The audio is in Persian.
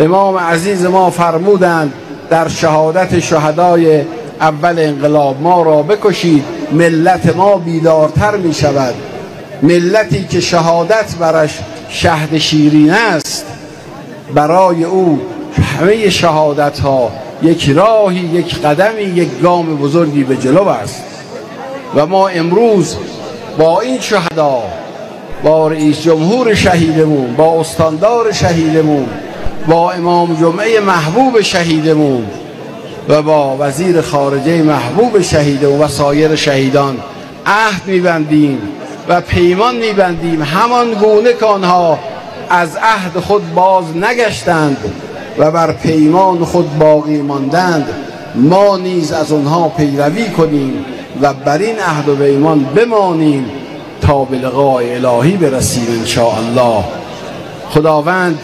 امام عزیز ما فرمودند در شهادت شهدای اول انقلاب ما را بکشید ملت ما بیدارتر می شود ملتی که شهادت برش شهد شیرین است برای او همه شهادت ها یک راهی یک قدمی یک گام بزرگی به جلو است. و ما امروز با این شهدا با رئیس جمهور شهیدمون با استاندار شهیدمون با امام جمعه محبوب شهیدمون و با وزیر خارجه محبوب شهیدمون و سایر شهیدان عهد میبندیم و پیمان میبندیم. همان گونه که آنها از عهد خود باز نگشتند و بر پیمان خود باقی ماندند ما نیز از آنها پیروی کنیم و بر این عهد و پیمان بمانیم تا به لقای الهی برسیم ان الله خداوند